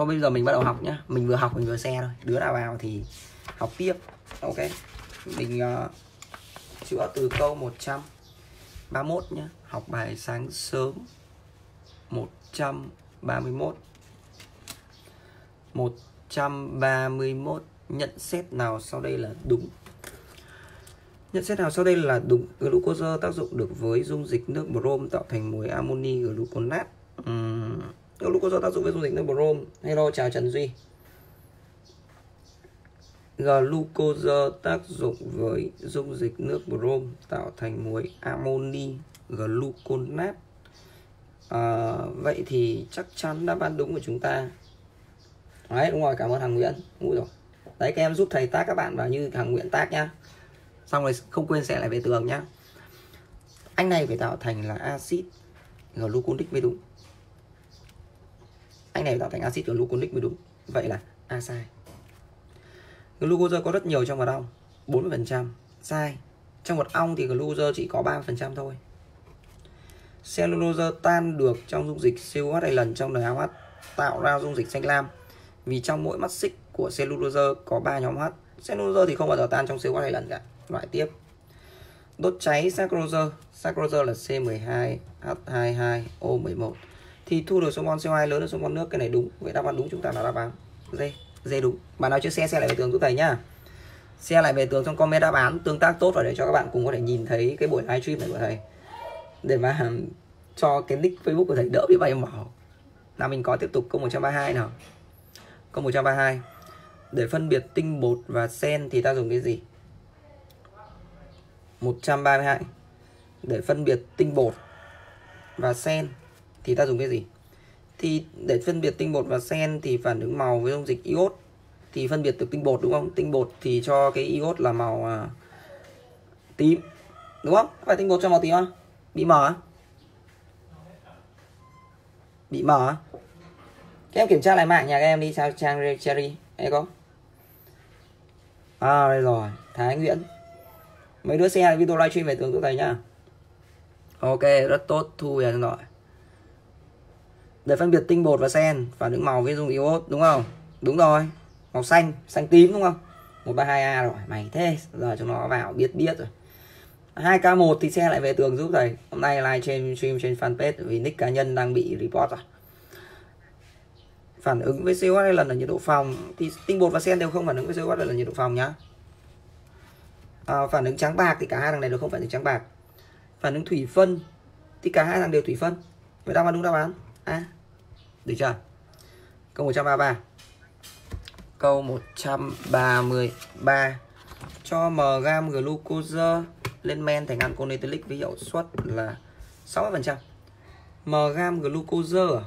thôi bây giờ mình bắt đầu học nhá. Mình vừa học mình vừa xe thôi. Đứa nào vào thì học tiếp. Ok. Mình uh, chữa từ câu 131 nhá. Học bài sáng sớm 131 131 nhận xét nào sau đây là đúng? Nhận xét nào sau đây là đúng? Glucose tác dụng được với dung dịch nước brom tạo thành muối amoni gluconat uhm. Glucose tác dụng với dung dịch nước brom Hello chào Trần Duy. Glucose tác dụng với dung dịch nước brom tạo thành muối amoni gluconat à, Vậy thì chắc chắn đáp án đúng của chúng ta. Đấy đúng rồi cảm ơn thằng Nguyễn. Đúng rồi Đấy các em giúp thầy tác các bạn vào như thằng Nguyễn tác nhá. Xong rồi không quên sẽ lại về tường nhá. Anh này phải tạo thành là axit gluconic mới đúng anh này tạo thành axit gluconic mới đúng. Vậy là a sai. Glucose có rất nhiều trong mật ong 40% sai. Trong mật ong thì glucose chỉ có 3% thôi. Cellulose tan được trong dung dịch COH hai lần trong NaOH tạo ra dung dịch xanh lam. Vì trong mỗi mắt xích của cellulose có 3 nhóm H, cellulose thì không bao giờ tan trong COH hai lần cả. Loại tiếp. Đốt cháy saccharose saccharose là C12H22O11 thì thu được số mol CO2 lớn hơn số mol nước, cái này đúng. Vậy đáp án đúng, chúng ta là đáp án D D đúng. Bạn nào chưa xe xe lại về tường giúp thầy nhá. Xe lại về tường trong comment đáp án tương tác tốt và để cho các bạn cùng có thể nhìn thấy cái buổi livestream này của thầy. Để mà cho cái nick Facebook của thầy đỡ bị bay mỏ nào mình có tiếp tục câu 132 nào. Câu 132 để phân biệt tinh bột và sen thì ta dùng cái gì? 132 để phân biệt tinh bột và sen thì ta dùng cái gì? Thì để phân biệt tinh bột và sen thì phản ứng màu với dung dịch iốt. Thì phân biệt được tinh bột đúng không? Tinh bột thì cho cái iốt là màu à, tím đúng không? Phải tinh bột cho màu tím không? Bị mờ bị mờ các em kiểm tra lại mạng nhà các em đi sao trang cherry hay có à đây rồi thái nguyễn. Mấy đứa xe video livestream về tường giúp thầy nhá. Ok rất tốt thu về rồi để phân biệt tinh bột và sen và những màu với dung iốt đúng không? Đúng rồi. Màu xanh xanh tím đúng không? 132A rồi. Mày thế giờ chúng nó vào biết biết rồi. 2K1 thì xe lại về tường giúp thầy. Hôm nay live trên stream trên fanpage vì nick cá nhân đang bị report rồi. Phản ứng với COH lần là nhiệt độ phòng. Thì tinh bột và sen đều không phản ứng với COH hai lần nhiệt độ phòng nhá. À, phản ứng trắng bạc thì cả hai thằng này đều không phản ứng trắng bạc. Phản ứng thủy phân thì cả hai thằng đều thủy phân. Vậy đáp án đúng đáp án a được chưa? Câu 133 câu 133 cho m gam glucose lên men thành ancol ethylic với hiệu suất là 60% m gam glucose à?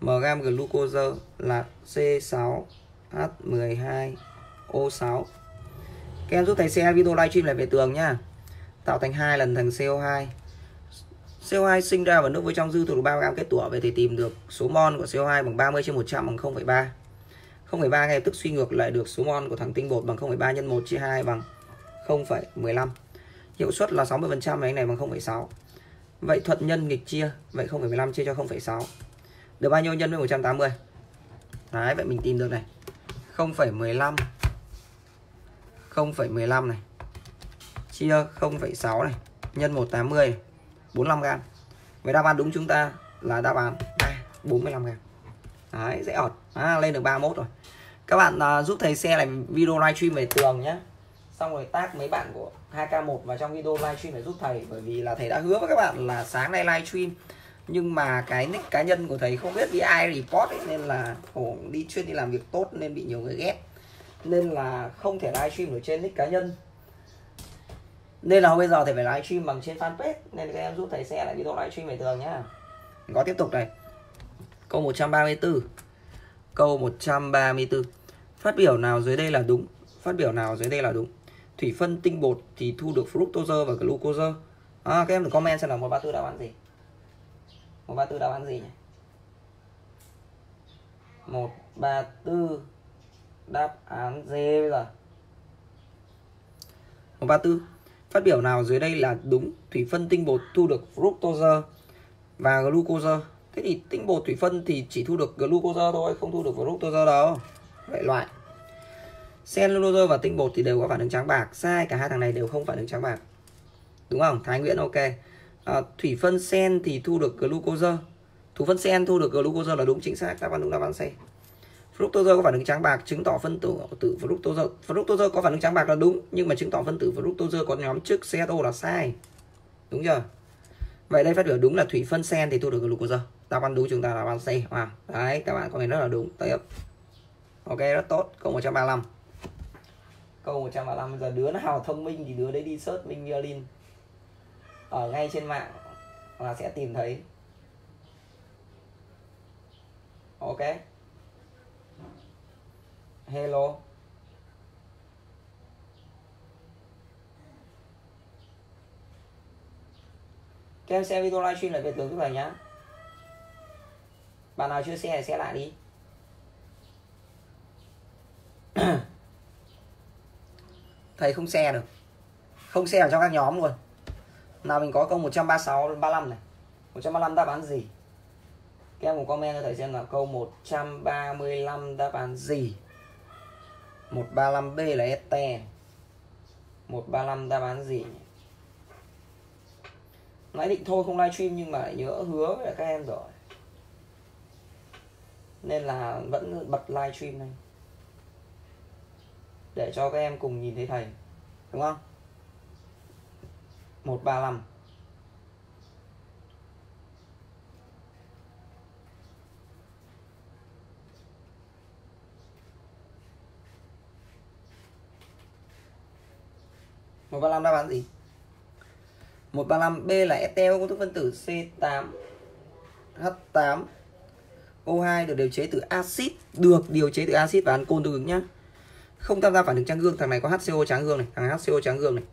m gam glucose là C6H12O6 các em giúp thầy share video livestream lại về tường nhá tạo thành hai lần thành CO2 CO2 sinh ra và nước với trong dư thuộc 3 gram kết tủa vậy thì tìm được số mol của CO2 bằng 30 trên 100 bằng 0,3 0,3 ngay tức suy ngược lại được số mol của thằng tinh bột bằng 0,3 nhân 1 chia 2 bằng 0,15 hiệu suất là 60% này này bằng 0,6 vậy thuận nhân nghịch chia vậy 0,15 chia cho 0,6 được bao nhiêu nhân với 180 đấy vậy mình tìm được này 0,15 0,15 này chia 0,6 này nhân 180 này, 45 gram Vậy đáp án đúng chúng ta là đáp án A 45 gram Đấy dễ ọt à, lên được 31 rồi. Các bạn à, giúp thầy xe làm video livestream về tường nhé xong rồi tag mấy bạn của 2k1 vào trong video livestream để giúp thầy bởi vì là thầy đã hứa với các bạn là sáng nay livestream nhưng mà cái nick cá nhân của thầy không biết bị ai report ấy, nên là khổ đi chuyên đi làm việc tốt nên bị nhiều người ghét. Nên là không thể livestream ở trên nick cá nhân nên là bây giờ thầy phải livestream bằng trên fanpage. Nên các em giúp thầy xe lại video livestream bình thường nhá. Có tiếp tục này. Câu 134 câu 134 phát biểu nào dưới đây là đúng? Phát biểu nào dưới đây là đúng? Thủy phân tinh bột thì thu được fructose và glucose. À, các em được comment xem là 134 đáp án gì. 134 đáp án gì nhỉ? 134 đáp án gì bây giờ? 134 Phát biểu nào dưới đây là đúng Thủy phân tinh bột thu được fructose và glucose. Thế thì tinh bột thủy phân thì chỉ thu được glucose thôi không thu được fructose đâu. Vậy loại. Cellulose và tinh bột thì đều có phản ứng trắng bạc. Sai cả hai thằng này đều không phản ứng trắng bạc. Đúng không? Thái nguyễn ok. À, thủy phân sen thì thu được glucose. Thủy phân sen thu được glucose là đúng chính xác. Đáp án đúng đáp án C fructose có phản ứng trắng bạc, chứng tỏ phân tử tử fructose fructose có phản ứng trắng bạc là đúng, nhưng mà chứng tỏ phân tử fructose có nhóm trước CSO là sai. Đúng chưa? Vậy đây phát biểu đúng là thủy phân sen thì thu được glucose. Đáp án đúng chúng ta là đáp án C wow. đấy, các bạn có thể rất là đúng. Tiếp. Ok, rất tốt. Câu 135 câu 135 giờ đứa nào thông minh thì đứa đấy đi search Minh Violin ở ngay trên mạng là sẽ tìm thấy. Ok hello. Các em xem video livestream lại về tướng giúp thầy nhá. Bạn nào chưa xe thì xe lại đi. Thầy không xe được. Không xe ở trong các nhóm luôn. Nào mình có câu 136 35 này. 135 đáp án gì? Các em cùng comment cho thầy xem là câu 135 đáp án gì? 135B là ST 135 đáp án gì nãy định thôi không livestream nhưng mà lại nhớ hứa với các em rồi. Nên là vẫn bật livestream này để cho các em cùng nhìn thấy thầy. Đúng không? 135 135 đáp án gì? 135B là ethyl công thức phân tử C8 H8 O2 được điều chế từ axit, được điều chế từ axit và ancol tương ứng nhá. Không tham gia phản ứng trắng gương, thằng này có HCO trắng gương này, thằng HCO trắng gương này.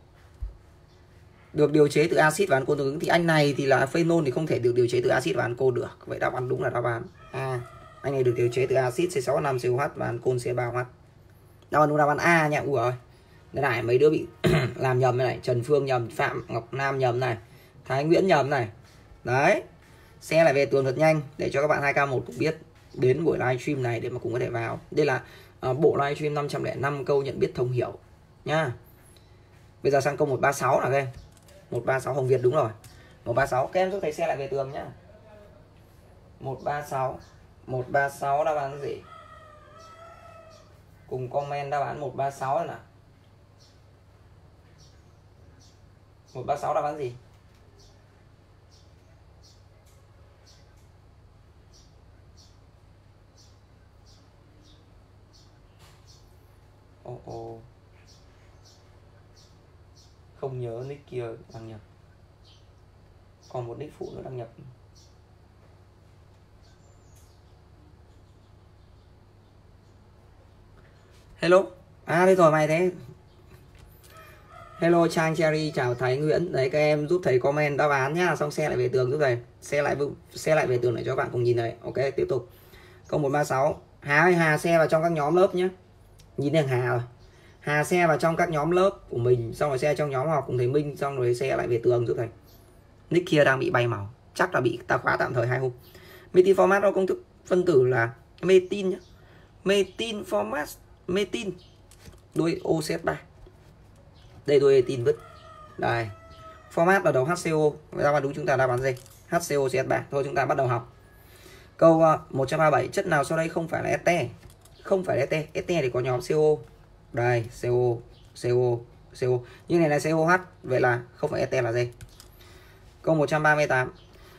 Được điều chế từ axit và ancol tương ứng, thì anh này thì là phenol thì không thể được điều chế từ axit và ancol được. Vậy đáp án đúng là đáp án A. Anh này được điều chế từ axit C6H5COH và ancol C3H đáp án đúng đáp án A nha, ui rồi đây này mấy đứa bị làm nhầm này Trần Phương nhầm Phạm Ngọc Nam nhầm này Thái Nguyễn nhầm này. Đấy xe lại về tường thật nhanh để cho các bạn 2K1 cũng biết đến buổi livestream này để mà cũng có thể vào. Đây là uh, bộ livestream 505 câu nhận biết thông hiểu nha bây giờ sang câu 136 là các em 136 Hồng Việt đúng rồi. 136 các em giúp thầy xe lại về tường nhá. 136 136 đáp án gì? Cùng comment đáp án 136 là 136 đáp án gì? Ồ oh, oh. Không nhớ nick kia đăng nhập Còn một nick phụ nữa đăng nhập Hello À đây rồi mày thế Hello, Trang Cherry, chào Thái Nguyễn. Đấy, các em giúp thầy comment đáp án nhá. Xong xe lại về tường giúp thầy xe lại xe lại về tường để cho bạn cùng nhìn này. ok, tiếp tục. Câu 136 Hà ơi, Hà xe vào trong các nhóm lớp nhé nhìn thằng Hà rồi Hà xe vào trong các nhóm lớp của mình, xong rồi xe trong nhóm học cùng thầy Minh, xong rồi xe lại về tường giúp thầy nick kia đang bị bay màu chắc là bị ta khóa tạm thời hai hôm. Metin format nó công thức phân tử là metin nhá. Metin format, metin. Đuôi OZ3 đây, tôi tin vứt. Đây. Format là đầu HCO đáp án đúng chúng ta đáp án gì HCO CS3 thôi, chúng ta bắt đầu học. Câu à, 137 chất nào sau đây không phải là ST không phải là ST ST thì có nhóm CO đây CO CO CO như này là COH vậy là không phải ST là gì câu 138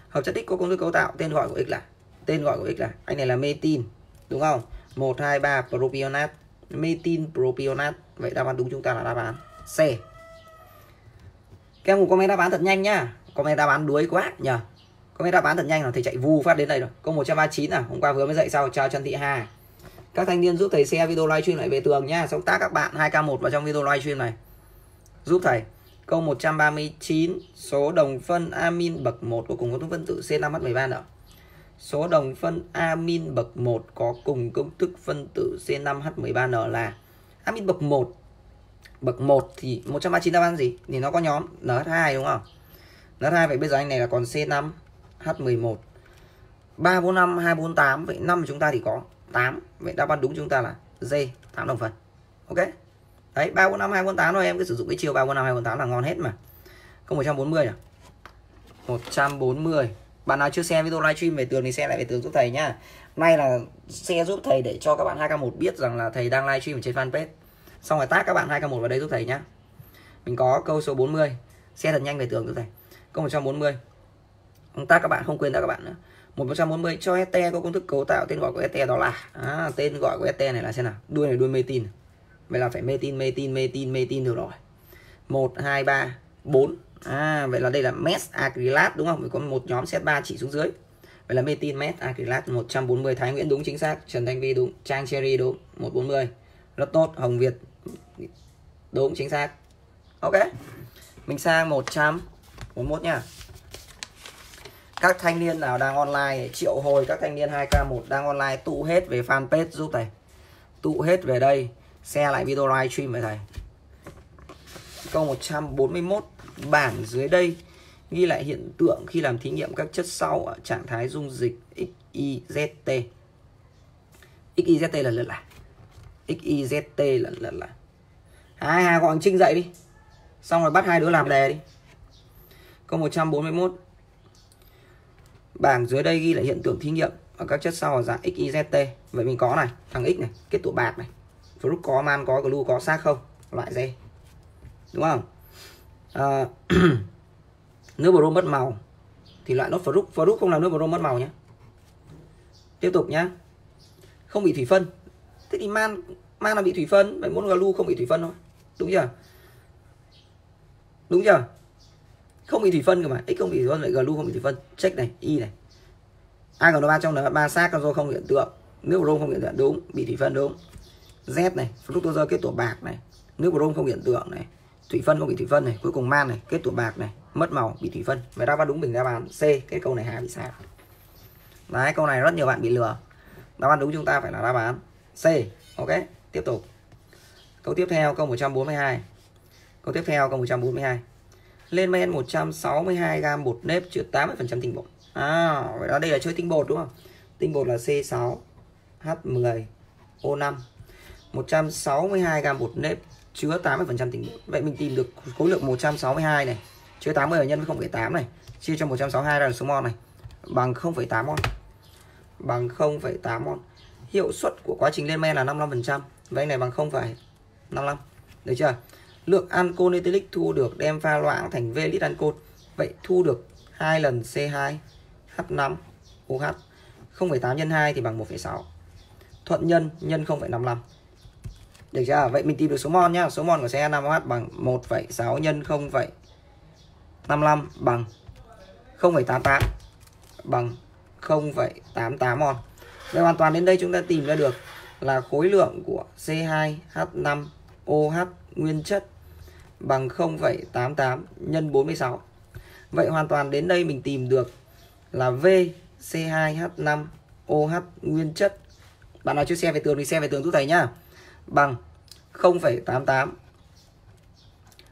hợp chất X có công thức cấu tạo. Tên gọi của X là, tên gọi của X là, anh này là metin đúng không? 1 2 3 propionat metin propionat vậy đáp án đúng chúng ta là đáp án. C. Các em cùng comment đáp án thật nhanh nhá. Comment đáp án đuối quá, nhờ. Comment đáp án thật nhanh là thầy chạy vù phát đến đây rồi. Câu 139 à Hôm qua vừa mới dậy sau Chào Trần Thị Hà. Các thanh niên giúp thầy share video livestream lại về tường nhá. Xong tác các bạn 2K1 vào trong video livestream này. Giúp thầy. Câu 139 Số đồng phân amin bậc 1 của cùng công thức phân tử C5H13 nữa Số đồng phân amin bậc 1 có cùng công thức phân tử C5H13N là amin bậc 1 bậc 1 thì 139 đáp án gì? Thì nó có nhóm NH2 đúng không? NH2 vậy bây giờ anh này là còn C5 H11 345 248 vậy 5 chúng ta thì có 8 vậy đáp án đúng chúng ta là D 8 đồng phần. Ok? Đấy 345 248 thôi, em cứ sử dụng cái chiều 345 248 là ngon hết mà. Không 140 à? 140 bạn nào chưa xem video livestream về tường thì xem lại về tường giúp thầy nhá. Nay là xe giúp thầy để cho các bạn 2k1 biết rằng là thầy đang livestream trên fanpage xong rồi tác các bạn 2k1 vào đây giúp thầy nhá. Mình có câu số 40 xe thật nhanh về tường giúp thầy. Câu 140 ông ta các bạn không quên ta các bạn nữa. 140 cho ET có công thức cấu tạo tên gọi của ET đó là à, tên gọi của ET này là xem nào? Đuôi này đuôi mê tin. Vậy là phải mê tin mê tin mê tin mê tin được rồi. 1 2 3 4 à vậy là đây là mes acrylat đúng không? Mình có một nhóm set 3 chỉ xuống dưới. Vậy là mê tin mes acrylat 140 Thái Nguyễn đúng chính xác. Trần Thanh Vi đúng Trang Cherry đúng 140 rất tốt Hồng Việt đúng, chính xác. Ok. Mình sang 141 nha. Các thanh niên nào đang online, triệu hồi các thanh niên 2k1 đang online, tụ hết về fanpage giúp thầy. Tụ hết về đây xe lại video live stream với thầy. Câu 141 bảng dưới đây ghi lại hiện tượng khi làm thí nghiệm các chất sau ở trạng thái dung dịch XYZT XYZT là lần lại. XYZT là lượt lại hai hai gọi Trinh dậy đi. Xong rồi bắt hai đứa làm đề đi. Câu 141 bảng dưới đây ghi là hiện tượng thí nghiệm ở các chất sau ở dạng T. Vậy mình có này thằng X này kết tụ bạc này. Fruit có man có glu có xác không? Loại dây đúng không? À, nước brom mất màu. Thì loại nốt fruit fruit không làm nước brom mất màu nhé tiếp tục nhá. Không bị thủy phân. Thế thì man man là bị thủy phân. Vậy muốn glu không bị thủy phân thôi đúng chưa? Đúng chưa? Không bị thủy phân cơ mà. X không bị thủy phân lại glu không bị thủy phân. Check này, y này. A còn ba trong đó ba xác, con không hiện tượng. Nước brom không hiện tượng. Đúng, bị thủy phân đúng. Z này, fructose kết tổ bạc này. Nước brom không hiện tượng này. Thủy phân không bị thủy phân này. Cuối cùng man này, kết tủa bạc này. Mất màu, bị thủy phân. Và đáp án đúng, mình đáp án C. Cái câu này Hà bị sai. Đấy, câu này rất nhiều bạn bị lừa. Đáp án đúng, chúng ta phải là đáp án C. Ok, tiếp tục câu tiếp theo câu 142 câu tiếp theo câu 142 lên men 162 g bột nếp chứa 80% tinh bột à vậy đó đây là chơi tinh bột đúng không tinh bột là C6 H10 O5 162 g bột nếp chứa 80% tinh bột. Vậy mình tìm được khối lượng 162 này, chứa 80 ở nhân với 0,8 này, chia cho 162 ra được số mol này bằng 0,8 mol. Bằng 0,8 mol. Hiệu suất của quá trình lên men là 55%. Vậy này bằng 0, 55 Được chưa? Lượng ancol ethylic thu được đem pha loãng thành V lít ancol. Vậy thu được 2 lần C2 H5 OH. 0,8 nhân 2 thì bằng 1,6. Thuận nhân nhân 0,55 được chưa? Vậy mình tìm được số mol nhá. Số mol của xe 5 OH bằng 1,6 nhân 0,55 bằng 0,88 bằng 0,88 mol. Vậy hoàn toàn đến đây chúng ta tìm ra được là khối lượng của C2H5 OH nguyên chất bằng 0,88 nhân 46. Vậy hoàn toàn đến đây mình tìm được là V C2H5OH nguyên chất. Bạn nào chưa xem về tường thì xem về tường giúp thầy nhá bằng 0,88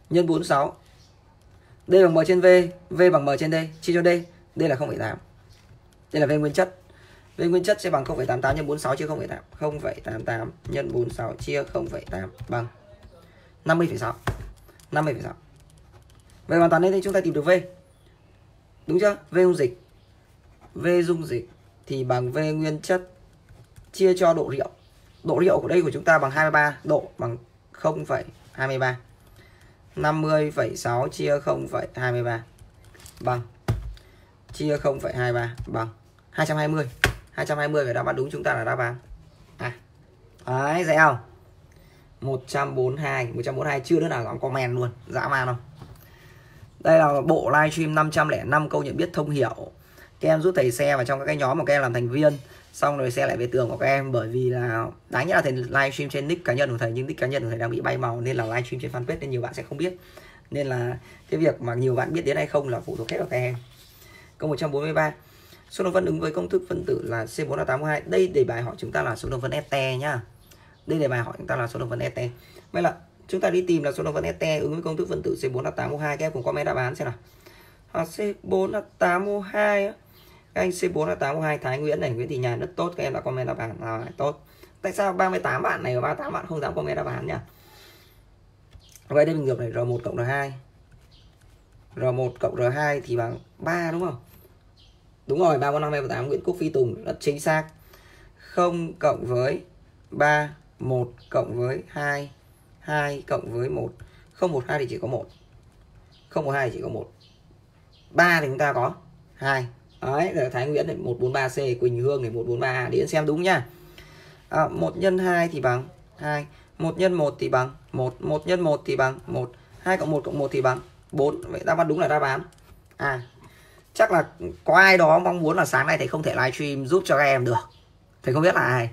nhân 46. D bằng M trên V, V bằng M trên D, chia cho D, D là 0,8. Đây là V nguyên chất. V nguyên chất sẽ bằng 0,88 nhân 46 chia 0,8. 0,88 nhân 46 chia 0,8 bằng 50,6. 50,6. Vậy hoàn toàn đây chúng ta tìm được V. Đúng chưa? V dung dịch. V dung dịch thì bằng V nguyên chất chia cho độ rượu độ rượu của đây của chúng ta bằng 23 độ bằng 0,23 50,6 chia 0,23 bằng chia 0,23 bằng 220 220 phải đáp án đúng chúng ta là đáp án à đấy dễ không 142 142 chưa đứa nào có comment luôn, dã man không? Đây là bộ livestream 505 câu nhận biết thông hiểu. Các em giúp thầy xe vào trong các cái nhóm mà các em làm thành viên, xong rồi xe lại về tường của các em bởi vì là đáng nhất là thầy livestream trên nick cá nhân của thầy, nhưng nick cá nhân của thầy đang bị bay màu nên là livestream trên fanpage nên nhiều bạn sẽ không biết. Nên là cái việc mà nhiều bạn biết đến hay không là phụ thuộc hết vào các em. Câu 143 số đồng phân ứng với công thức phân tử là C4H8O2 đây đề bài hỏi chúng ta là số đồng phân ST nhá đây đề bài hỏi chúng ta là số đồng phân et vậy là chúng ta đi tìm là số đồng phân et ứng với công thức phân tử C4H8O2 các em cùng comment đáp án xem nào. À, C4H8O2 các anh c 4 h 8 o 2 Thái Nguyễn này, Nguyễn Thị Nhàn, rất tốt, các em đã comment đáp án. Là tốt. Tại sao 38 bạn này và 38 bạn không dám comment đáp án nhỉ? Vậy đây mình ngược này R1 cộng R2 R1 cộng R2 thì bằng 3 đúng không? Đúng rồi 3 4 5 2 8 Nguyễn Quốc Phi Tùng, rất chính xác. 0 cộng với 3 1 cộng với 2 2 cộng với 1 không 1 2 thì chỉ có 1 không 1 2 thì chỉ có 1 3 thì chúng ta có 2 Đấy, là Thái Nguyễn này 143C, Quỳnh Hương này 143A. để xem đúng nha. À, 1 nhân 2 thì bằng 2. 1 nhân 1 thì bằng 1. 1 nhân 1 thì bằng 1. 2 cộng 1 cộng 1 thì bằng 4. Vậy đáp án đúng là đáp án. À, chắc là có ai đó mong muốn là sáng nay thầy không thể livestream giúp cho các em được. Thầy không biết là ai.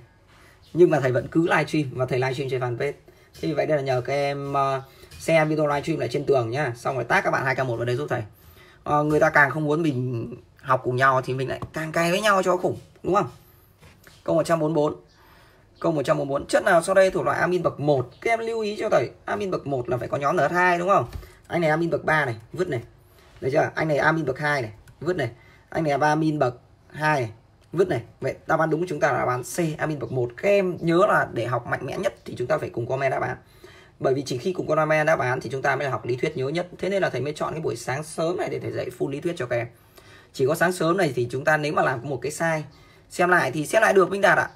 Nhưng mà thầy vẫn cứ livestream và thầy livestream trên fanpage. Thế vì vậy đây là nhờ các em uh, xem video livestream lại trên tường nhá. Xong rồi tác các bạn 2K1 vào đây giúp thầy. Uh, người ta càng không muốn mình học cùng nhau thì mình lại càng cay với nhau cho khủng đúng không? Câu 144 câu 144 chất nào sau đây thuộc loại amin bậc 1 các em lưu ý cho thầy amin bậc 1 là phải có nhóm NH2 đúng không? Anh này amin bậc 3 này vứt này. Được chưa? Anh này amin bậc 2 này vứt này. Anh này amin bậc 2 này vứt này vậy đáp án đúng của chúng ta là đáp án C, amin bậc 1 các em nhớ là để học mạnh mẽ nhất thì chúng ta phải cùng comment đáp án. Bởi vì chỉ khi cùng comment đáp án thì chúng ta mới là học lý thuyết nhớ nhất. Thế nên là thầy mới chọn cái buổi sáng sớm này để thầy dạy full lý thuyết cho các em. Chỉ có sáng sớm này thì chúng ta nếu mà làm một cái sai, xem lại thì xem lại được, Minh Đạt ạ.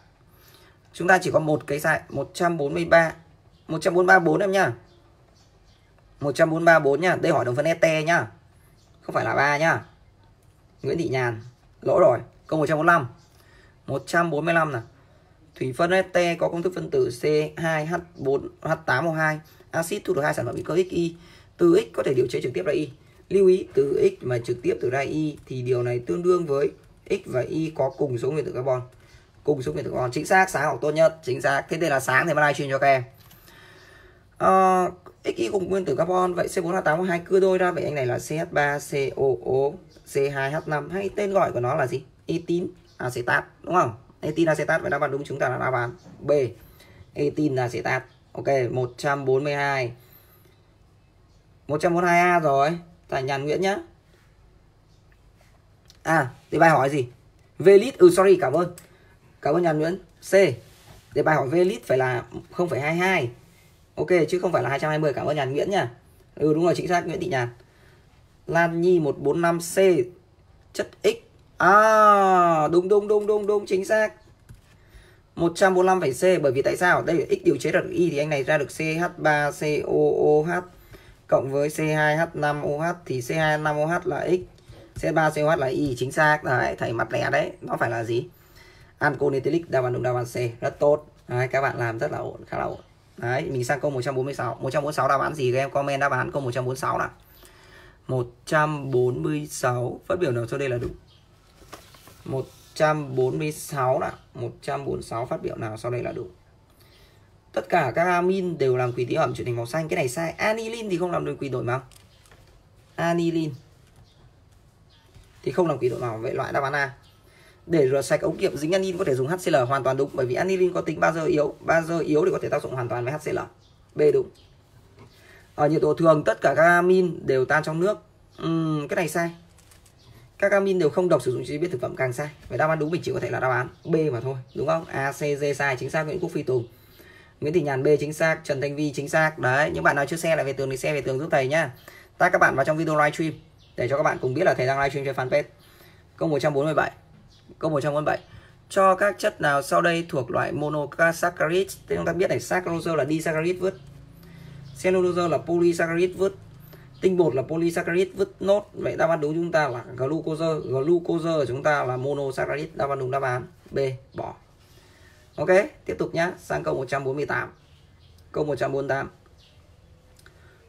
Chúng ta chỉ có một cái sai 143 1434 em nhá. 1434 nhá, đây hỏi đồng phân ET nhá, không phải là ba nhá. Nguyễn Thị Nhàn, lỗ rồi câu 145 145 này thủy phân ST có công thức phân tử C2H4H8O2 axit thu được hai sản phẩm hữu cơ XY từ X có thể điều chế trực tiếp ra Y Lưu ý từ x mà trực tiếp từ ra y thì điều này tương đương với x và y có cùng số nguyên tử carbon. Cùng số nguyên tử carbon. Chính xác, sáng học tốt nhất. Chính xác. Thế đây là sáng thì mới livestream cho các em. À, x y cùng nguyên tử carbon vậy C4H8O2 cưa đôi ra vậy anh này là CH3COO C2H5 hay tên gọi của nó là gì? Etin acetat đúng không? Etin acetat vậy đáp án đúng chúng ta là đáp án. B. Etin acetat. Ok, 142 142A rồi tại nhàn nguyễn nhá. À thì bài hỏi gì? Velit ừ sorry cảm ơn. Cảm ơn nhàn nguyễn C đề bài hỏi Velit phải là 0,22 ok chứ không phải là 220 cảm ơn nhàn nguyễn nha ừ đúng rồi chính xác nguyễn thị nhàn. Lan Nhi 145C chất X à đúng đúng đúng đúng đúng chính xác. 145,C bởi vì tại sao? Đây là X điều chế ra được Y thì anh này ra được CH3COOH cộng với C2H5OH thì C2H5OH là X C3COH là Y chính xác. Đấy thầy mặt lẻ đấy nó phải là gì? Ancol ethylic đáp án đúng đáp án C rất tốt. Đấy, các bạn làm rất là ổn khá là ổn. Đấy mình sang câu 146 146 đáp án gì các em? Comment đáp án câu 146 nào. 146 phát biểu nào sau đây là đúng? 146 nào 146 phát biểu nào sau đây là đúng tất cả các amin đều làm quỷ tí ẩm chuyển thành màu xanh. Cái này sai. Anilin thì không làm được quỷ đổi màu anilin. Thì không làm quỷ đổi màu vậy loại đáp án A. Để rửa sạch ống kiệm dính anin có thể dùng HCl hoàn toàn đúng bởi vì anilin có tính bazơ yếu. Bazơ yếu thì có thể tác dụng hoàn toàn với HCl B đúng. Ở nhiệt độ thường tất cả các amin đều tan trong nước. Uhm, cái này sai các amin đều không độc sử dụng chế biến thực phẩm càng sai vậy đáp án đúng mình chỉ có thể là đáp án B mà thôi đúng không A C D sai chính xác Nguyễn Quốc Phi Tùng Nguyễn Thị Nhàn B chính xác, Trần Thanh Vi chính xác. Đấy, những bạn nào chưa xe lại về tường thì xe về tường giúp thầy nhá. Tag các bạn vào trong video livestream để cho các bạn cùng biết là thầy đang livestream trên fanpage. Câu 147. Câu 147. Cho các chất nào sau đây thuộc loại monosaccharide? Thế chúng ta biết này, saccharose là disaccharide vứt. Cellulose là polysaccharide vứt. Tinh bột là polysaccharide vứt nốt. Vậy đáp án đúng chúng ta là glucose. Glucose của chúng ta là monosaccharide. Đáp án đúng đáp án B, bỏ. Ok, tiếp tục nhá, sang câu 148. Câu 148.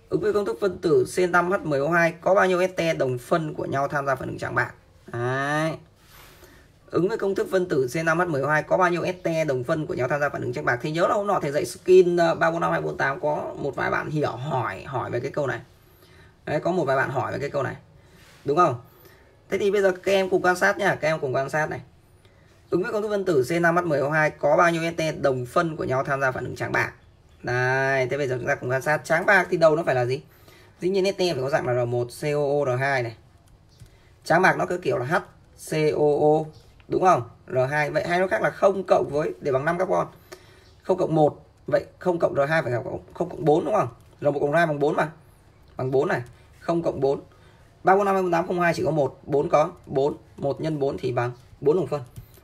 Ứng với công thức phân tử C5H10O2 có bao nhiêu este đồng phân của nhau tham gia phản ứng tràng bạc? Đấy. Ứng với công thức phân tử C5H10O2 có bao nhiêu este đồng phân của nhau tham gia phản ứng tràng bạc? Thì nhớ là hôm nọ thầy dạy skin ờ, 345 248 có một vài bạn hiểu hỏi hỏi về cái câu này. Đấy, có một vài bạn hỏi về cái câu này. Đúng không? Thế thì bây giờ các em cùng quan sát nhá, các em cùng quan sát này. Ứng với công thức phân tử C5H10O2 có bao nhiêu NT đồng phân của nhau tham gia phản ứng tráng bạc. này thế bây giờ chúng ta cùng quan sát tráng bạc thì đầu nó phải là gì? Dĩ nhiên NT phải có dạng là R1 COO R2 này. tráng bạc nó cứ kiểu là HCOO đúng không R2 vậy hai nó khác là không cộng với để bằng 5 carbon không cộng 1 vậy không cộng R2 phải cộng không cộng 4 đúng không R1 cộng R2 bằng 4 mà bằng 4 này 0 cộng 4 345 2802 chỉ có 1 4 có 4 1 nhân 4 thì bằng 4 đồng phân.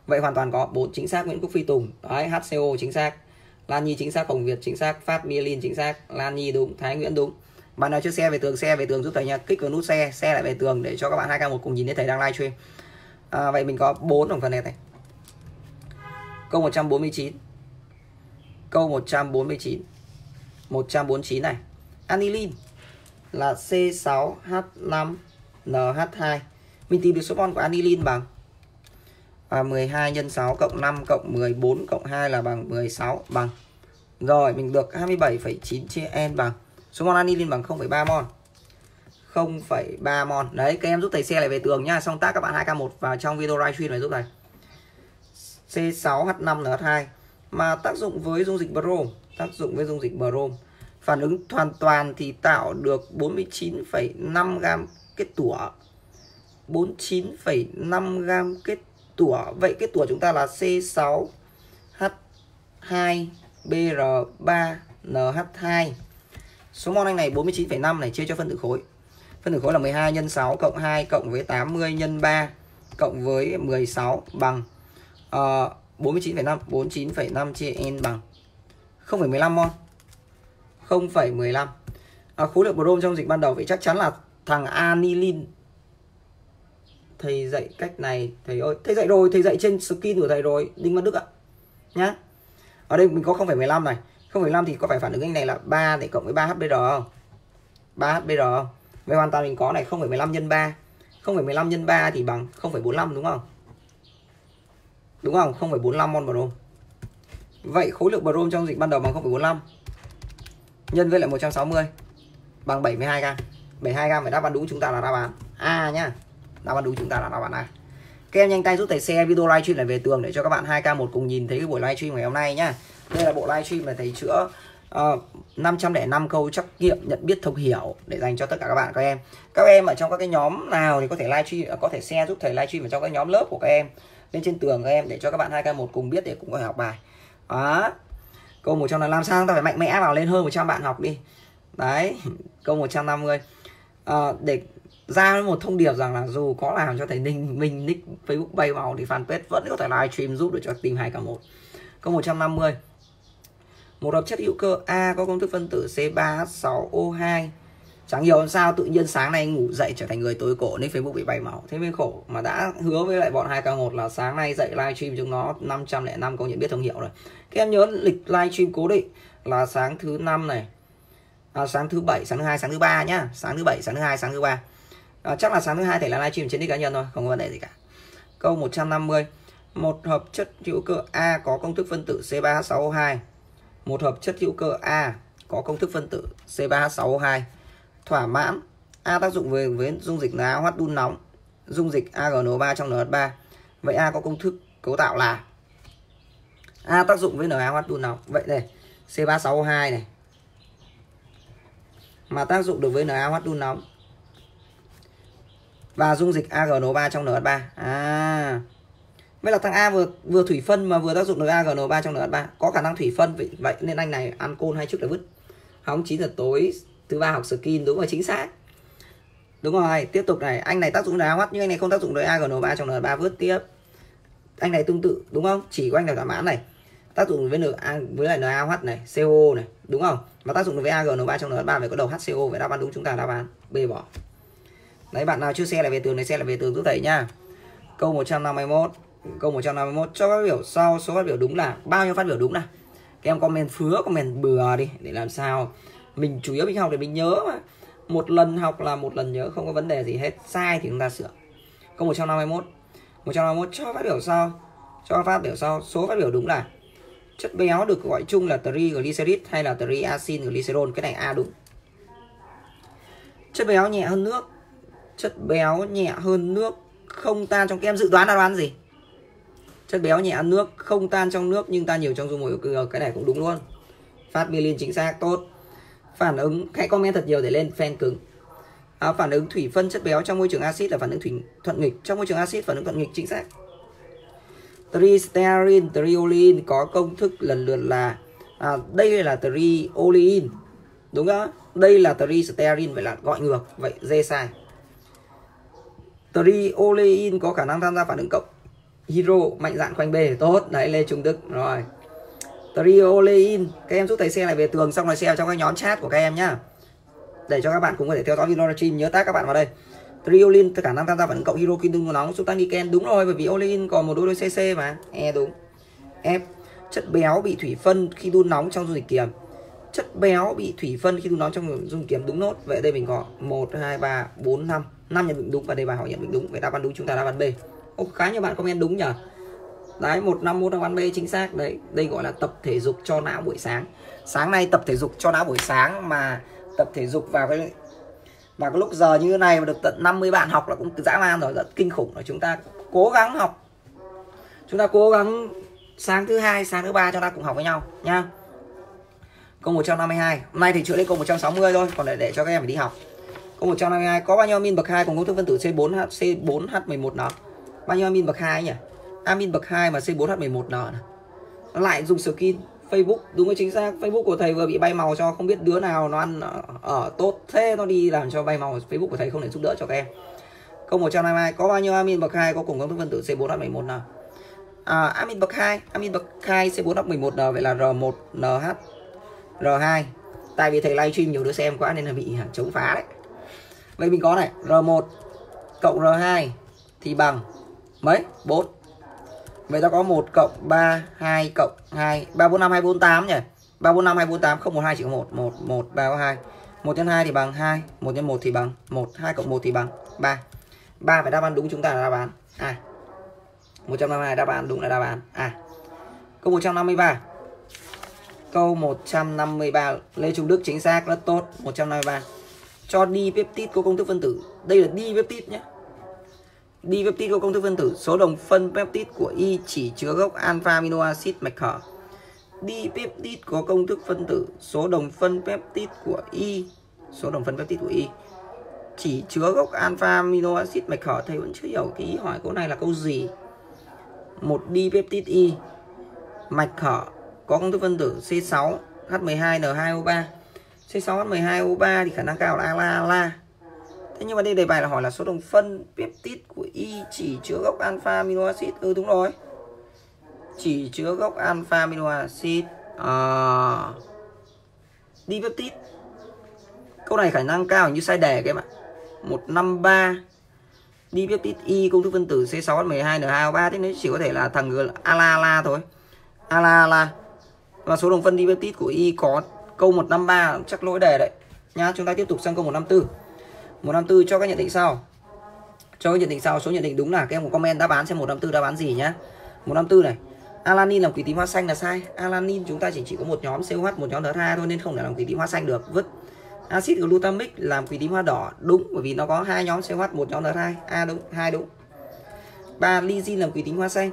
Vậy hoàn toàn có 4 chính xác Nguyễn Quốc Phi Tùng. Đấy HCO chính xác Lan Nhi chính xác Hồng Việt chính xác Phát Mielin chính xác Lan Nhi đúng Thái Nguyễn đúng. Bạn nào chưa xe về tường xe về tường giúp thầy nha. Kích vào nút xe xe lại về tường để cho các bạn 2k1 cùng nhìn thấy thầy đang livestream. À, vậy mình có 4 đồng phần này này. Câu 149 câu 149 149 này. Anilin là C6H5NH2 mình tìm được số mol của anilin bằng à, 12 x 6 cộng 5 cộng 14 cộng 2 là bằng 16 bằng. Rồi mình được 27,9 chia n bằng. Số mol anilin bằng 0,3 mol 0,3 mol đấy các em giúp thầy xe lại về tường nhá. Xong tác các bạn 2k1 vào trong video livestream này giúp thầy. C6H5NH2 mà tác dụng với dung dịch brom tác dụng với dung dịch brom phản ứng hoàn toàn thì tạo được 49,5 gam kết tủa. 49,5 gam kết tủa. Vậy kết tủa chúng ta là C6H2BR3NH2 số mol anh này 49,5 này chia cho phân tử khối. Phân tử khối là 12 nhân 6 cộng 2 cộng với 80 nhân 3 cộng với 16 bằng uh, 49,5 49,5 chia n bằng 0,15 mol. 0,15 à, khối lượng brom trong dịch ban đầu vậy chắc chắn là thằng anilin. Thầy dạy cách này thầy ơi. Thầy dạy rồi thầy dạy trên skin của thầy rồi đinh văn đức ạ. Nhá. Ở đây mình có 0,15 này. 0,15 thì có phải phản ứng anh này là 3 để cộng với 3 hbr không? 3 hbr không? Vậy hoàn toàn mình có này 0,15 nhân 3 0,15 nhân 3 thì bằng 0,45 đúng không? Đúng không? 0,45 mol brom vậy khối lượng brom trong dịch ban đầu bằng 0,45 nhân với lại 160 bằng 72 gram 72 gram phải đáp án đúng chúng ta là đáp án A nhá. Đáp án đúng chúng ta là đáp án A. Các em nhanh tay giúp thầy xe video livestream này về tường để cho các bạn 2k1 cùng nhìn thấy cái buổi livestream ngày hôm nay nhá. Đây là bộ livestream mà thầy chữa ờ, uh, 505 câu trắc nghiệm nhận biết thông hiểu để dành cho tất cả các bạn các em. Các em ở trong các cái nhóm nào thì có thể livestream có thể share giúp thầy livestream ở trong các nhóm lớp của các em. Lên trên tường các em để cho các bạn 2k1 cùng biết để cùng có thể học bài. Đó câu 100 là làm sao ta phải mạnh mẽ vào lên hơn 100 bạn học đi. Đấy câu 150 à, ờ, để ra một thông điệp rằng là dù có làm cho thầy Ninh mình nick Facebook bay màu thì fanpage vẫn có thể livestream giúp được cho team 2 k một. Câu 150 một hợp chất hữu cơ A có công thức phân tử C3H6O2 chẳng hiểu làm sao tự nhiên sáng nay ngủ dậy trở thành người tối cổ nên Facebook bị bay màu thế mới khổ mà đã hứa với lại bọn hai k một là sáng nay dậy livestream chúng nó 505 câu nhận biết thương hiệu rồi. Các em nhớ lịch livestream cố định là sáng thứ năm này. À, sáng thứ bảy sáng thứ hai sáng thứ ba nhá. Sáng thứ bảy sáng thứ hai sáng thứ ba. À, chắc là sáng thứ hai thể là livestream trên đích cá nhân thôi không có vấn đề gì cả. Câu 150 một hợp chất hữu cơ A có công thức phân tử C3H6O2 một hợp chất hữu cơ A có công thức phân tử C3H6O2 thỏa mãn. A tác dụng với với dung dịch NaOH đun nóng dung dịch AgNO3 trong NH3 vậy A có công thức cấu tạo là A tác dụng với NaOH đun nóng. Vậy này C3SO2 này mà tác dụng được với NaOH đun nóng và dung dịch AgNO3 trong NH3 à Vậy là thằng A vừa vừa thủy phân mà vừa tác dụng được AgNO3 trong NH3 có khả năng thủy phân vậy, vậy nên anh này ăn côn hay trước là vứt. Hóng 9 giờ tối thứ ba học skin, đúng rồi, chính xác. Đúng rồi, tiếp tục này, anh này tác dụng NaOH nhưng anh này không tác dụng đối a của n ba, trong n ba vớt tiếp. Anh này tương tự, đúng không? Chỉ của anh là thỏa mãn này. Tác dụng với NA với lại NaOH này CO này, đúng không? Và tác dụng với AgNO3 trong N3 phải có đầu HCO vậy đáp án đúng chúng ta, đáp án B bỏ. Đấy, bạn nào chưa xe lại về tường này xe lại về tường giúp thầy nhá câu 151 câu 151 cho phát biểu sau, số phát biểu đúng là, bao nhiêu phát biểu đúng nào? Các em comment phứa, comment bừa đi, để làm sao mình chủ yếu mình học để mình nhớ mà. Một lần học là một lần nhớ, không có vấn đề gì hết. Sai thì chúng ta sửa. Câu 151 151 cho phát biểu sau. Cho phát biểu sau. Số phát biểu đúng là chất béo được gọi chung là triglycerid hay là triacylglycerol. Cái này a đúng. Chất béo nhẹ hơn nước. Chất béo nhẹ hơn nước không tan trong kem dự đoán là đoán gì? Chất béo nhẹ hơn nước không tan trong nước nhưng tan nhiều trong dung môi hữu cơ. Cái này cũng đúng luôn. Phát mielin chính xác, tốt phản ứng hãy comment thật nhiều để lên fan cứng. À, phản ứng thủy phân chất béo trong môi trường axit là phản ứng thủy thuận nghịch. Trong môi trường axit phản ứng thuận nghịch chính xác. Tristerin triolin có công thức lần lượt là à, đây là triolin. Đúng không đây là tristerin vậy là gọi ngược vậy dê sai. Triolin có khả năng tham gia phản ứng cộng hydro mạnh dạn quanh b. Tốt. Đấy lê trung đức. Rồi. Triolein, các em giúp thầy xe lại về tường xong rồi share trong các nhóm chat của các em nhá. Để cho các bạn cũng có thể theo dõi video stream nhớ tác các bạn vào đây. Triolein tất khả năng tham gia phản ứng cộng hero kim tương nóng giúp đi niken đúng rồi bởi vì olein còn một đôi đôi cc mà. E đúng. F chất béo bị thủy phân khi đun nóng trong dung dịch kiềm. Chất béo bị thủy phân khi đun nóng trong dung dịch kiềm đúng nốt. Vậy đây mình có 1 2 3 4 5 năm nhận định đúng và đây bài hỏi nhận định đúng. Vậy đáp án đúng chúng ta đáp án B. Ô, khá nhiều bạn comment đúng nhỉ đấy, một năm một đáp B, chính xác. Đấy, đây gọi là tập thể dục cho não buổi sáng. Sáng nay tập thể dục cho não buổi sáng mà tập thể dục vào cái mà cái lúc giờ như thế này mà được tận 50 bạn học là cũng dã man rồi, rất kinh khủng. Là chúng ta cố gắng học. Chúng ta cố gắng sáng thứ hai, sáng thứ ba chúng ta cùng học với nhau, nha. Câu 152 hôm nay thì chữa lên câu 160 thôi, còn để để cho các em phải đi học. Câu 152 có bao nhiêu amin bậc hai cùng công thức phân tử C4H C4H11 nó bao nhiêu amin bậc hai nhỉ? Amin bậc 2 mà C4H11N nó lại dùng skin Facebook đúng rồi chính xác Facebook của thầy vừa bị bay màu cho không biết đứa nào nó ăn ở, tốt thế nó đi làm cho bay màu Facebook của thầy không thể giúp đỡ cho các em. Câu 122 có bao nhiêu amin bậc 2 có cùng công thức phân tử C4H11N à, amin bậc 2 amin bậc 2 C4H11N vậy là R1NH R2 tại vì thầy livestream nhiều đứa xem quá nên là bị à, chống phá đấy. Vậy mình có này R1 cộng R2 thì bằng mấy? 4 vậy ta có 1 cộng 3 2 cộng 2 3 4 5 2 4 8 nhỉ? 3 4 5 2 4 8 không 1 2 chỉ có 1 1 1 3 có 2 1 nhân 2 thì bằng 2 1 nhân 1 thì bằng 1 2 cộng 1 thì bằng 3 3 phải đáp án đúng chúng ta là đáp án. À, A 152 đáp án, đúng là đáp án. A câu 153 câu 153 Lê Trung Đức chính xác, rất tốt. 153 cho đi peptide có công thức phân tử. Đây là đi peptide nhé dipeptide có công thức phân tử. Số đồng phân peptide của y chỉ chứa gốc alpha amino acid mạch hở. Dipeptide có công thức phân tử. Số đồng phân peptide của y, số đồng phân peptide của y chỉ chứa gốc alpha amino acid mạch hở. Thầy vẫn chưa hiểu cái ý hỏi câu này là câu gì. Một dipeptide y, mạch hở, có công thức phân tử C6 H12N2O3 C6 H12O3 thì khả năng cao là ala ala thế nhưng mà đây đề bài là hỏi là số đồng phân peptide của y chỉ chứa gốc alpha amino acid. Ừ đúng rồi. Chỉ chứa gốc alpha amino acid. À, dipeptide câu này khả năng cao như sai đề các em ạ. 153 dipeptide y công thức phân tử C6H12N2O3 thế nên chỉ có thể là thằng ala ala thôi. Ala ala và số đồng phân dipeptide của y có câu 153 chắc lỗi đề đấy. Nhá chúng ta tiếp tục sang câu 154 154 cho các nhận định sau. Cho các nhận định sau, số nhận định đúng là các em có comment đáp án xem 154 đáp án gì nhá. 154 này. Alanin làm quỷ tím hoa xanh là sai. Alanin chúng ta chỉ chỉ có một nhóm COH một nhóm NH2 thôi nên không thể làm quỷ tím hoa xanh được. Vứt. Axit glutamic làm quỷ tím hoa đỏ, đúng, bởi vì nó có hai nhóm COH một nhóm NH2 a. Đúng, hai đúng. Ba lysine làm quỷ tím hoa xanh.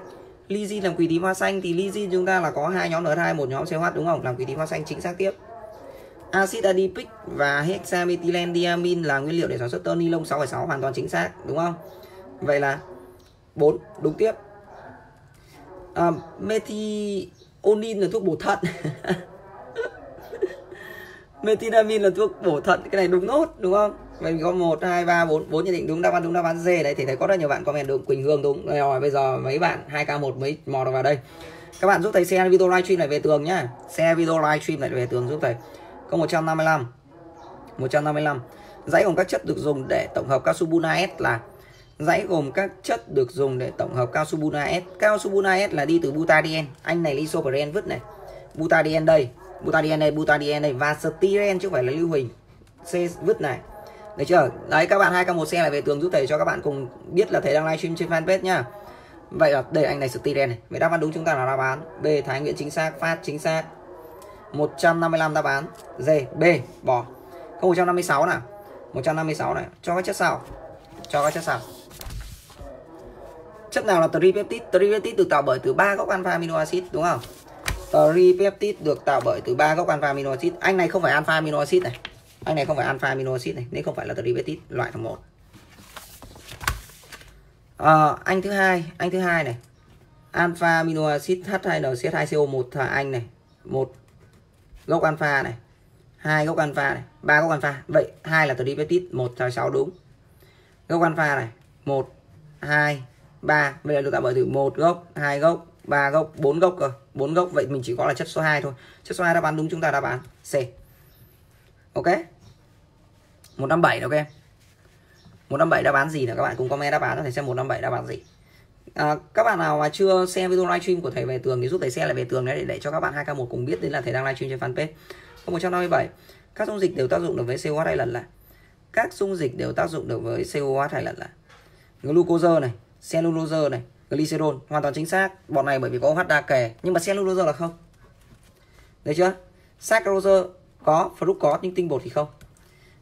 Lysine làm quỷ tím hoa xanh thì lysine chúng ta là có hai nhóm NH2 một nhóm COH đúng không? Làm quỷ tím hoa xanh chính xác tiếp. Acid adipic và hexamethylendiamine là nguyên liệu để sản xuất tơ ni lông 6,6 hoàn toàn chính xác đúng không? Vậy là 4 đúng tiếp. À, methionine là thuốc bổ thận. methylamine là thuốc bổ thận cái này đúng nốt đúng không? Vậy mình có 1 2 3 4 4 nhận định đúng đáp án đúng đáp án D đấy thì thấy có rất nhiều bạn comment đúng Quỳnh Hương đúng. Rồi bây giờ mấy bạn 2K1 mới mò được vào đây. Các bạn giúp thầy share video livestream này về tường nhá. Share video livestream này về tường giúp thầy có 155 155 Dãy gồm các chất được dùng để tổng hợp cao su buna S là Dãy gồm các chất được dùng để tổng hợp cao su buna S. Cao su buna S là đi từ butadien Anh này lysoprene vứt này. Butadien đây. Butadien đây, butadien đây. Và styrene chứ không phải là lưu huỳnh C vứt này. Được chưa? Đấy các bạn hai k một xe lại về tường giúp thầy cho các bạn cùng biết là thầy đang livestream trên fanpage nhá. Vậy là đây anh này styrene này. Vậy đáp án đúng chúng ta là đáp án B Thái Nguyễn chính xác, Phát chính xác. 155 đáp án. D B bò. Câu 156 nào. 156 này. Cho các chất sau cho các chất sau chất nào là tripeptide? Tripeptide được tạo bởi từ ba gốc alpha amino acid đúng không? Tripeptide được tạo bởi từ ba gốc alpha amino acid. Anh này không phải alpha amino acid này. Anh này không phải alpha amino acid này nên không phải là tripeptide loại thằng một. À, anh thứ hai anh thứ hai này. Alpha amino acid H2NCH2CO1 là anh này. Một gốc alpha này, hai gốc alpha này, ba gốc alpha. Vậy hai là derivative một cho sáu đúng. Gốc alpha này, một, hai, ba. Bây giờ được tạo bởi từ một gốc, hai gốc, ba gốc, bốn gốc cơ. Bốn gốc, vậy mình chỉ có là chất số 2 thôi. Chất số 2 đáp án đúng, chúng ta đáp án C. Ok? 157 ok? 157 đáp án gì nữa các bạn cùng comment đáp án thể xem 157 đáp án gì à, các bạn nào mà chưa xem video livestream của thầy về tường thì giúp thầy xem lại về tường đấy để, để cho các bạn 2k1 cùng biết đến là thầy đang livestream trên fanpage. Câu 157 các dung dịch đều tác dụng được với COH hay lần là. Các dung dịch đều tác dụng được với COH hay lần là. Glucose này cellulose này glycerol hoàn toàn chính xác. Bọn này bởi vì có OH đa kề nhưng mà cellulose là không. Đấy chưa? Saccharose có fructose có nhưng tinh bột thì không.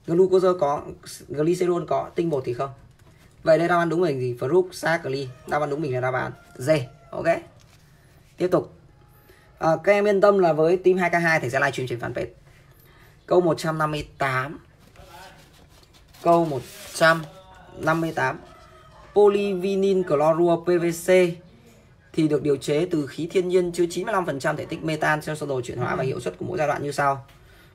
Glucose có glycerol có tinh bột thì không vậy đây đáp án đúng mình gì fruct saccharine đáp án đúng mình là đáp án D. Ok? Tiếp tục. À, các em yên tâm là với team 2k2 thì sẽ livestream trên fanpage. Câu 158 câu 158 polyvinyl chlorua PVC thì được điều chế từ khí thiên nhiên chứa 95% thể tích metan theo sơ đồ chuyển hóa và hiệu suất của mỗi giai đoạn như sau.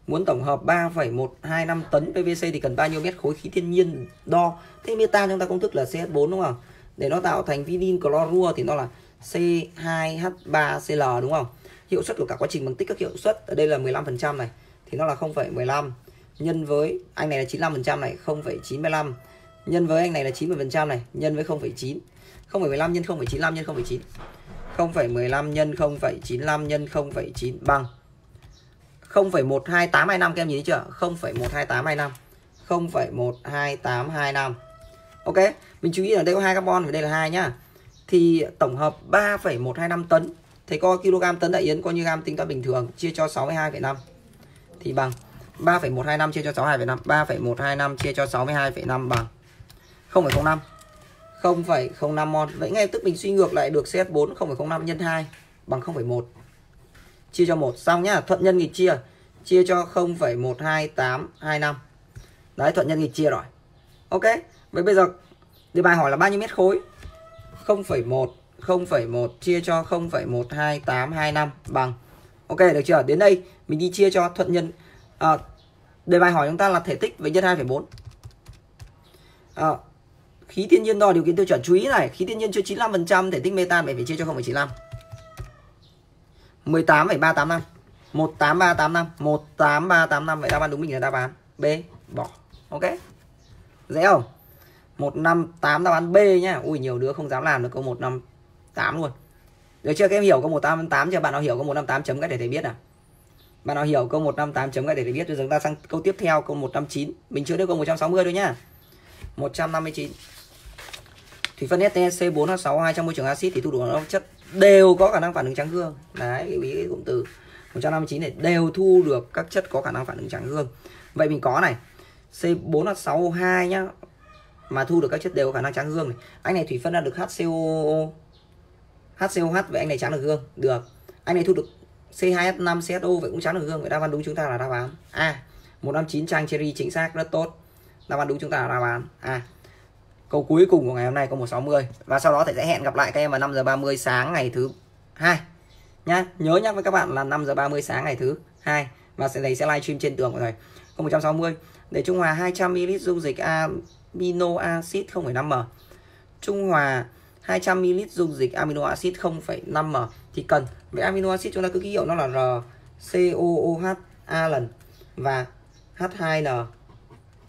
Muốn tổng hợp 3,125 tấn PVC thì cần bao nhiêu mét khối khí thiên nhiên đo. Thế meta chúng ta công thức là CH4 đúng không? Để nó tạo thành vinyl chlorua thì nó là C2H3Cl đúng không? Hiệu suất của cả quá trình bằng tích các hiệu suất ở đây là 15% này thì nó là 0,15 nhân với anh này là 95% này 0,95 nhân với anh này là 90% này nhân với 0,9 0,15 nhân 0,95 nhân 0,9 0,15 nhân 0,95 nhân 0,9 bằng 0,12825 các em nhìn thấy chưa? 0,12825 0,12825 Ok mình chú ý ở đây có hai carbon và đây là hai nhá. Thì tổng hợp 3,125 tấn thầy coi kg tấn đại yến coi như gam tính toán bình thường chia cho 62,5 thì bằng 3,125 chia cho 62,5 3,125 chia cho 62,5 bằng 0,05 0,05 mol. Vậy ngay tức mình suy ngược lại được CS4 0,05 nhân 2 bằng 0,1 Chia cho 1 Xong nhá Thuận nhân nghịch chia. Chia cho 0,12825 Đấy thuận nhân nghịch chia rồi. Ok Vậy bây giờ Đề bài hỏi là bao nhiêu mét khối? 0,1 0,1 chia cho 0,12825 bằng. Ok được chưa? Đến đây mình đi chia cho thuận nhân. À, Đề bài hỏi chúng ta là thể tích với nhân 2,4 à, khí thiên nhiên đo điều kiện tiêu chuẩn chú ý này khí thiên nhiên chưa 95% thể tích metan phải phải chia cho 0,95 18,385 18385 18385 vậy đáp án đúng mình là đáp án B. Bỏ. Ok. Dễ không? 158 đáp án B nhá. Ui nhiều đứa không dám làm được câu 158 luôn. Được chưa? Các em hiểu câu 158 chưa? Bạn nào hiểu câu 158 chấm cách để thầy biết nào? Bạn nào hiểu câu 158 chấm cách để thầy biết? Rồi chúng ta sang câu tiếp theo câu 159 mình chưa được câu 160 thôi nhá. 159 thủy phân STC4H6 200 môi trường axit thì thu đủ các chất đều có khả năng phản ứng trắng gương. Đấy lưu ý cái cụm từ 159 này, đều thu được các chất có khả năng phản ứng trắng gương. Vậy mình có này C4H6O2 nhá, mà thu được các chất đều có khả năng trắng gương này. Anh này thủy phân ra được HCO HCOH vậy anh này trắng được gương, được. Anh này thu được C2H5 CSO vậy cũng trắng được gương, vậy đáp án đúng chúng ta là đáp án A 159 trang cherry chính xác, rất tốt. Đáp án đúng chúng ta là đáp án A câu cuối cùng của ngày hôm nay có 160 và sau đó thầy sẽ hẹn gặp lại các em vào 5 giờ 30 sáng ngày thứ hai. Nhá nhớ nhắc với các bạn là 5 giờ 30 sáng ngày thứ hai. Và sẽ thầy sẽ livestream trên tường của thầy câu 160 để trung hòa 200 ml dung dịch amino acid 0,5m trung hòa 200 ml dung dịch amino acid 0,5m thì cần. Với amino acid chúng ta cứ ký hiệu nó là RCOOH A lần và H2N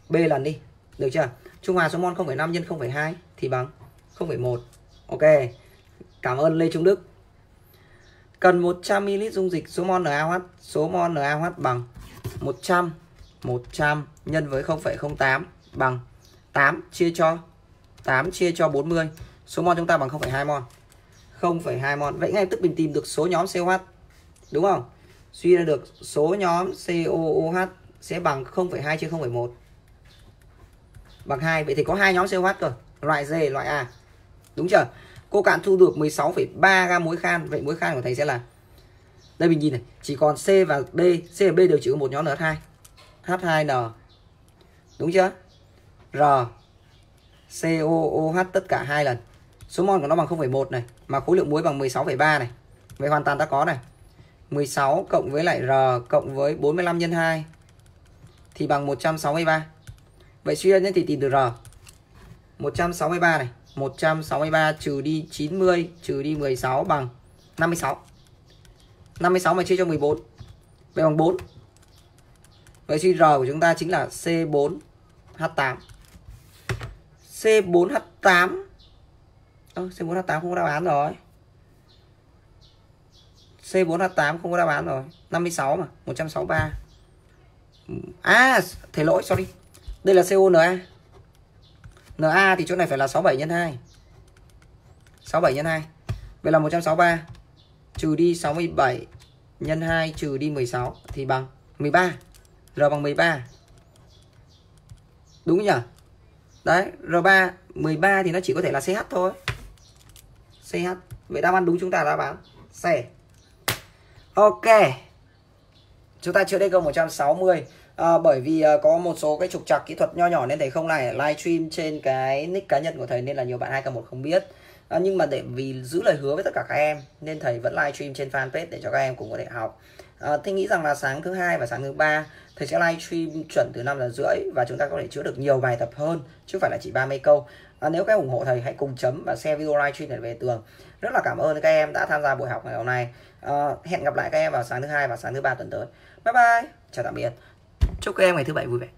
B lần đi. Được chưa? Trung hòa số mol 0,5 nhân 0,2 thì bằng 0,1. Ok. Cảm ơn Lê Trung Đức. Cần 100 ml dung dịch số mol NaOH, số mol NaOH bằng 100 100 nhân với 0,08 bằng 8 chia cho 8 chia cho 40. Số mol chúng ta bằng 0,2 mol. 0,2 mol. Vậy ngay tức mình tìm được số nhóm COH. Đúng không? Suy ra được số nhóm COOH sẽ bằng 0,2 chia 0,1 bằng 2 vậy thì có hai nhóm COH rồi. loại D loại A. Đúng chưa? Cô cạn thu được 16,3 gam muối khan. Vậy muối khan của thầy sẽ là? Đây mình nhìn này chỉ còn C và B C và B đều chỉ có một nhóm NH2 H2N đúng chưa? R COOH tất cả hai lần. Số mol của nó bằng 0,1 này mà khối lượng muối bằng 16,3 này. Vậy hoàn toàn ta có này. 16 cộng với lại R cộng với 45 nhân 2 thì bằng 163 vậy suy ra nhân thì tìm được R 163 này. 163 trừ đi 90 trừ đi 16 bằng 56 56 mà chia cho 14 Vậy bằng 4 Vậy suy R của chúng ta chính là C4H8 C4H8 Ơ, C4H8 không có đáp án rồi. C4H8 không có đáp án rồi. 56 mà 163 À thể lỗi sorry. Đây là CONA NA thì chỗ này phải là 67 x 2 67 x 2 Vậy là 163 Trừ đi 67 Nhân 2 trừ đi 16 Thì bằng 13 R bằng 13 Đúng nhỉ? Đấy R3 13 thì nó chỉ có thể là CH thôi. CH Vậy đáp án đúng chúng ta đã bán. C Ok. Chúng ta chưa đến câu 160 à, Bởi vì à, có một số cái trục trặc kỹ thuật nho nhỏ Nên thầy không lại livestream trên cái nick cá nhân của thầy Nên là nhiều bạn 2K1 không biết. À, Nhưng mà để vì giữ lời hứa với tất cả các em Nên thầy vẫn livestream trên fanpage để cho các em cùng có thể học. À, Thầy nghĩ rằng là sáng thứ hai và sáng thứ ba Thầy sẽ livestream chuẩn từ 5 giờ rưỡi Và chúng ta có thể chữa được nhiều bài tập hơn Chứ không phải là chỉ 30 câu. À, Nếu các em ủng hộ thầy hãy cùng chấm và share video livestream này về tường. Rất là cảm ơn các em đã tham gia buổi học ngày hôm nay. À, Hẹn gặp lại các em vào sáng thứ hai và sáng thứ ba tuần tới. Bye bye Chào tạm biệt. Chúc các em ngày thứ bảy vui vẻ.